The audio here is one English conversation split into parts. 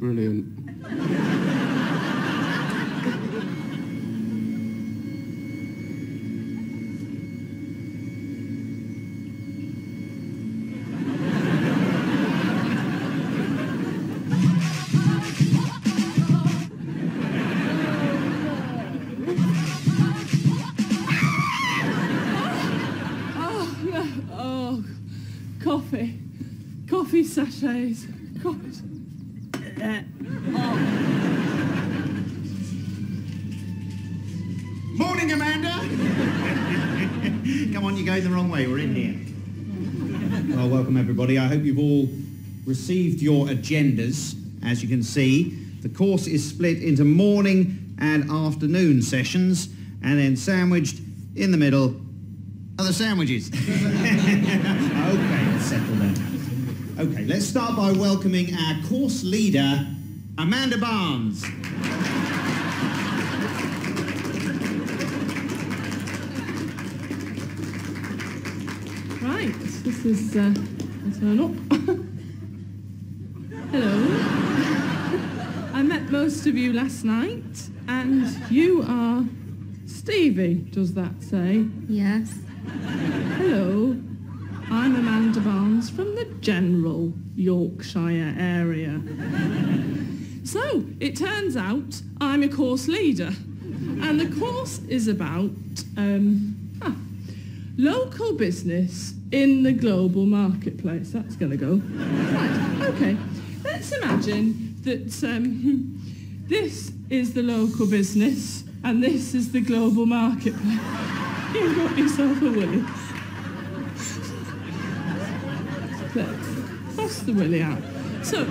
Brilliant. Oh, oh, coffee. Coffee sachets. Coffee. Uh, Morning, Amanda. Come on, you're going the wrong way. We're in here. Well, welcome everybody. I hope you've all received your agendas. As you can see, the course is split into morning and afternoon sessions, and then sandwiched in the middle are the sandwiches. okay, let's settle down. Okay, let's start by welcoming our course leader, Amanda Barnes. right, this is uh, a turn up. Hello. I met most of you last night, and you are Stevie, does that say? Yes. Hello. I'm Amanda Barnes from the general Yorkshire area. So, it turns out I'm a course leader. And the course is about um, local business in the global marketplace. That's going to go. Right, okay. Let's imagine that um, this is the local business and this is the global marketplace. You've got yourself a willy. There. Toss the willy out. So,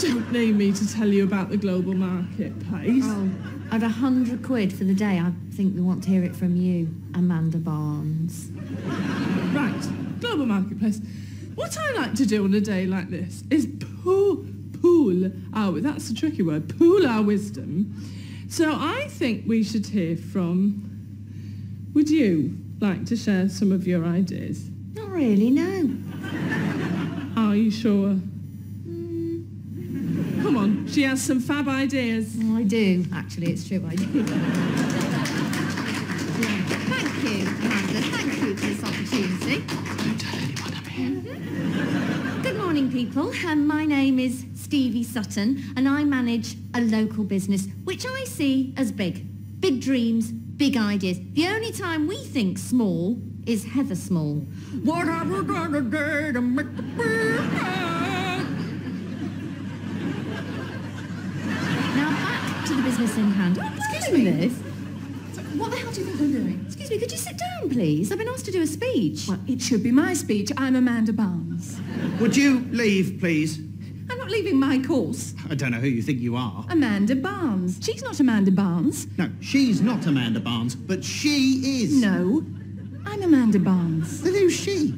don't need me to tell you about the global marketplace. Oh, at a hundred quid for the day, I think we want to hear it from you, Amanda Barnes. Right, global marketplace. What I like to do on a day like this is pool, pool our, that's a tricky word, pool our wisdom. So I think we should hear from, would you like to share some of your ideas? Not really, no. Are you sure? Come on, she has some fab ideas. Oh, I do. Actually, it's true, I do. Yeah. Thank you, Amanda. Thank you for this opportunity. Don't tell anyone I'm here. Good morning, people. Um, my name is Stevie Sutton, and I manage a local business, which I see as big. Big dreams, big ideas. The only time we think small is Heather Small. What have we got today to make the big the business in hand. Oh, excuse me. This. What the hell do you think I'm doing? Excuse me, could you sit down, please? I've been asked to do a speech. Well, it should be my speech. I'm Amanda Barnes. Would you leave, please? I'm not leaving my course. I don't know who you think you are. Amanda Barnes. She's not Amanda Barnes. No, she's not Amanda Barnes, but she is. No, I'm Amanda Barnes. Then who's she?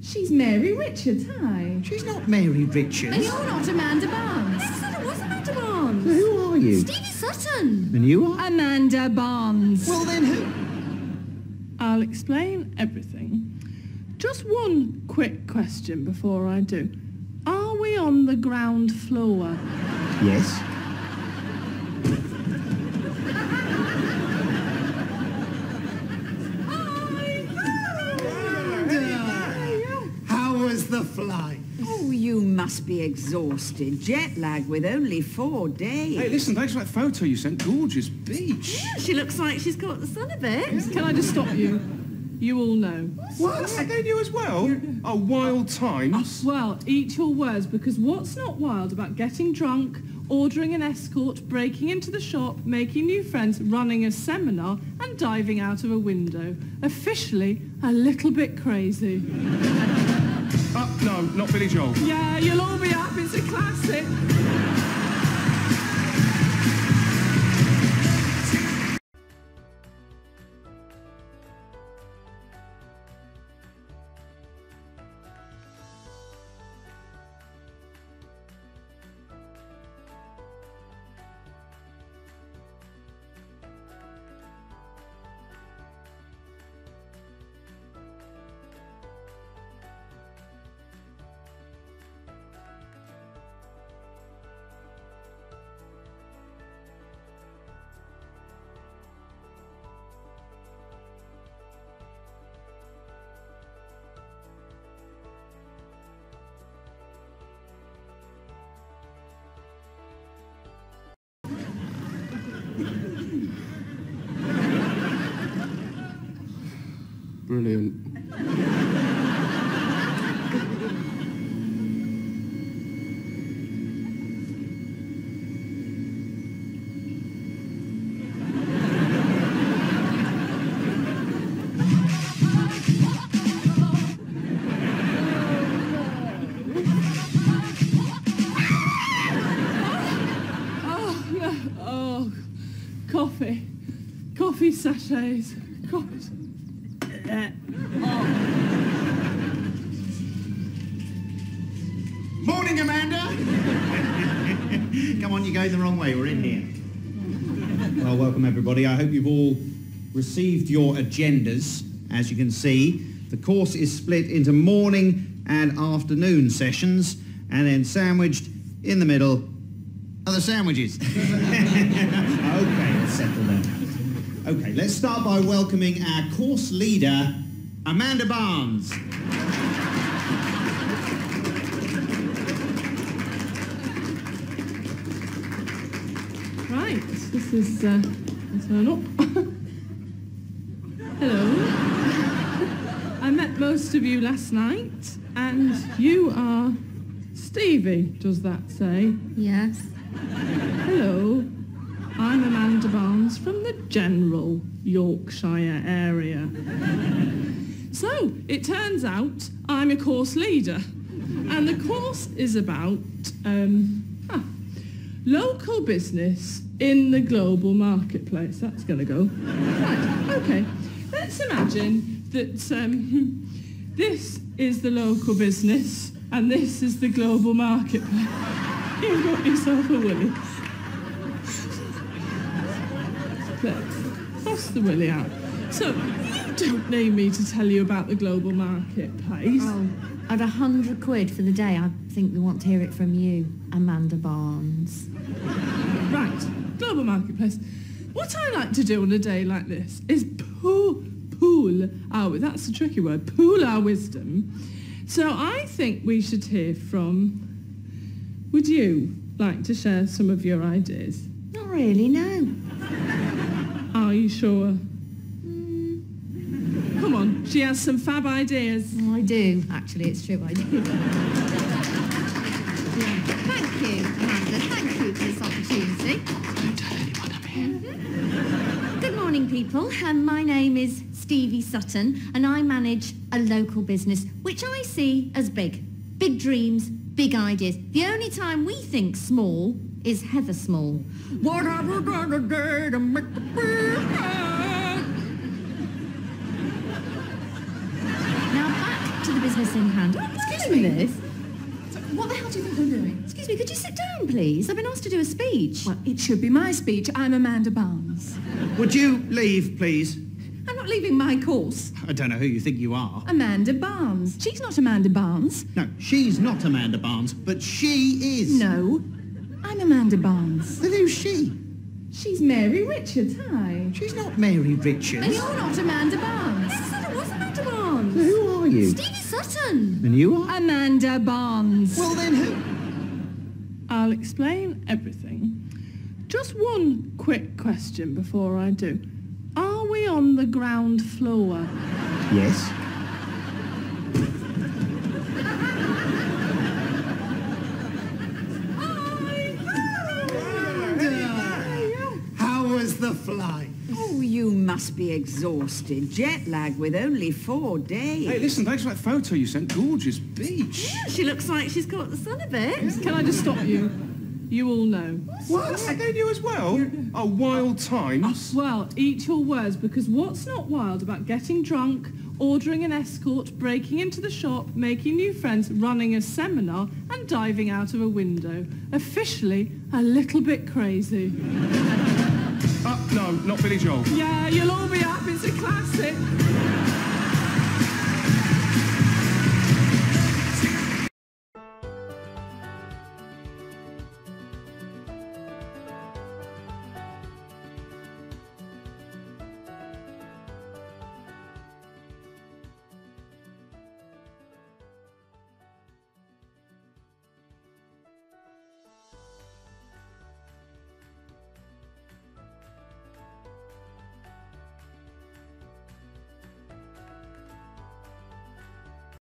She's Mary Richards. Hi. She's not Mary Richards. And you're not Amanda Barnes. I said it was Amanda Barnes. Who are you? Stevie Sutton. And you are? Amanda Barnes. Well, then who? I'll explain everything. Just one quick question before I do. Are we on the ground floor? Yes. How was the flight? Oh, you must be exhausted. Jet lag with only four days. Hey, listen, thanks for that photo you sent. Gorgeous beach. Yeah, She looks like she's caught the sun a bit. Can I just stop you? You all know. What? They knew as well? Oh, wild times. Oh, well, eat your words because what's not wild about getting drunk, ordering an escort, breaking into the shop, making new friends, running a seminar and diving out of a window? Officially, a little bit crazy. Oh, no, not Billy Joel. Yeah, you'll all be up. It's a classic. Brilliant. Coffee. Coffee sachets. Coffee. Uh, Morning, Amanda! Come on, you're going the wrong way. We're in here. Well, welcome everybody. I hope you've all received your agendas. As you can see, the course is split into morning and afternoon sessions and then sandwiched in the middle are the sandwiches. okay, settle down. Okay, let's start by welcoming our course leader, Amanda Barnes. Right, this is uh, a turn up. Hello. I met most of you last night, and you are Stevie, does that say? Yes. Hello. I'm Amanda Barnes from the general Yorkshire area. So, it turns out I'm a course leader. And the course is about um, ah, local business in the global marketplace. That's going to go. Right, okay. Let's imagine that um, this is the local business and this is the global marketplace. You've got yourself a willy. The willy out. So, you don't need me to tell you about the global marketplace. Oh, at a hundred quid for the day, I think we want to hear it from you, Amanda Barnes. Right, global marketplace. What I like to do on a day like this is pool, pool our, that's a tricky word, pool our wisdom. So I think we should hear from, would you like to share some of your ideas? Not really, no. Are you sure? Come on, she has some fab ideas. Oh, I do. Actually, it's true, I do. Yeah. Thank you, Amanda. Thank you for this opportunity. Don't tell anyone I'm here. Good morning, people. Um, my name is Stevie Sutton, and I manage a local business, which I see as big. Big dreams, big ideas. The only time we think small is Heather Small. What have we got today to make the big? Now back to the business in hand. Oh, excuse me. This. What the hell do you think I'm doing? Excuse me, could you sit down, please? I've been asked to do a speech. Well, it should be my speech. I'm Amanda Barnes. Would you leave, please? I'm not leaving my course. I don't know who you think you are. Amanda Barnes. She's not Amanda Barnes. No, she's not Amanda Barnes, but she is. No, I'm Amanda Barnes. Then who's she? She's Mary Richards. Hi. She's not Mary Richards. And you're not Amanda Barnes. I said it was Amanda Barnes. Who are you? Stevie Sutton. And you are? Amanda Barnes. Well, then who? I'll explain everything. Just one quick question before I do. Are we on the ground floor? Yes. How was the flight? Oh, you must be exhausted. Jet lag with only four days. Hey, listen, thanks for that photo you sent. Gorgeous beach. Yeah, She looks like she's caught the sun a bit. Can I just stop you? You all know. What? And then you as well? Oh, wild times. Uh, well, eat your words because what's not wild about getting drunk, ordering an escort, breaking into the shop, making new friends, running a seminar and diving out of a window? Officially a little bit crazy. Uh, no, not Billy Joel. Yeah, you'll all be up. It's a classic.